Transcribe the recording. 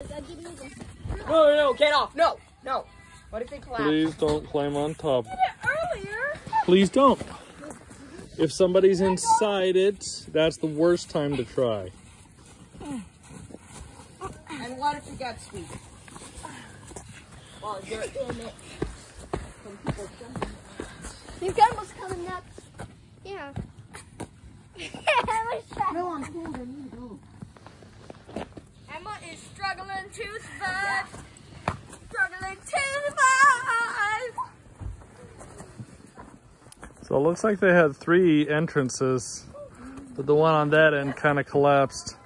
No, no, no, get off. No, no. What if they collapse? Please don't climb on top. Earlier. Please don't. If somebody's inside it, that's the worst time to try. And what if it got sweet? Well, you're in it. Some people jumping. Was coming nuts. Yeah. I was trying. No, I'm cold. Is struggling. Struggling. So it looks like they had three entrances, but the one on that end kind of collapsed.